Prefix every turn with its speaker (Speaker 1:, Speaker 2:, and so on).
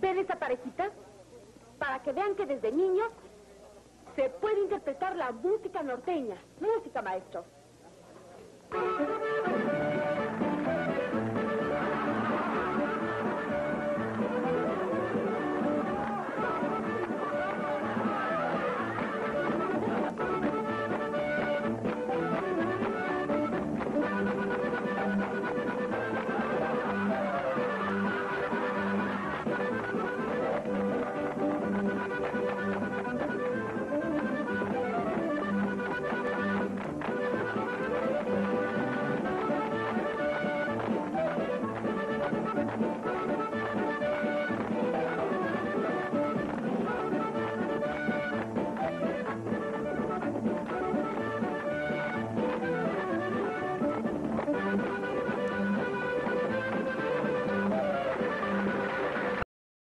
Speaker 1: ¿Ven esa parejita? Para que vean que desde niños se puede interpretar la música norteña. Música, maestro.